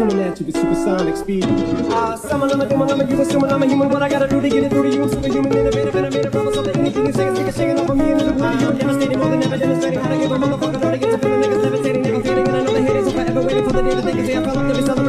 coming at you with supersonic speed. Ah, someone, I'm a human, I'm a human, someone, I'm a human. What I gotta do to get it through to you? I'm superhuman, innovative, and I made a promise of anything you say is niggas shaking over me and the body. I'm devastating, more than ever demonstrating how to give a motherfucker. Know to get to feeling niggas levitating, never fading, and I know the haters are forever waiting for the day that they can say I fell off the